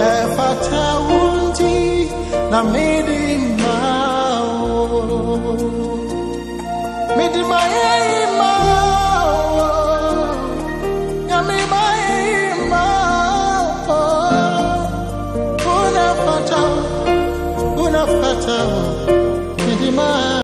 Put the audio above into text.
efataundi na midimao midimaeimao nyamimaeimao unafata unafata.